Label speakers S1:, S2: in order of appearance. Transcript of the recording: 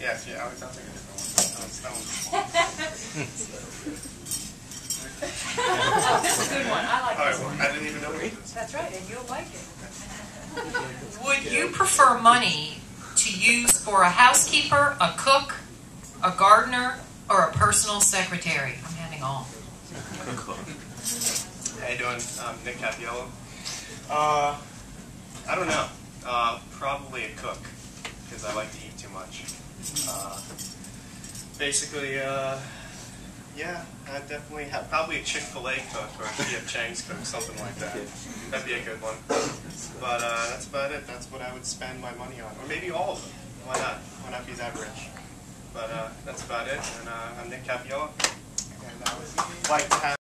S1: Yes, yeah, I was, I'll take a different one. Stone.
S2: This is a good one, I like
S1: All right,
S2: this one.
S1: I didn't even know it was.
S2: That's right, and you'll like it.
S3: Would you prefer money to use for a housekeeper, a cook, a gardener, or a personal secretary? I'm having all.
S1: How you doing? Um, Nick Capiello. Uh, I don't know. Uh, probably a cook, because I like to eat too much. Uh, basically, uh, yeah, I definitely have probably a Chick-fil-A cook or a P.F. Chang's cook, something like that. That'd be a good one. But uh, that's about it. That's what I would spend my money on, or maybe all of them. Why not? Why not be that rich? But uh, that's about it. And uh, I'm Nick Capiello, and I would like to have.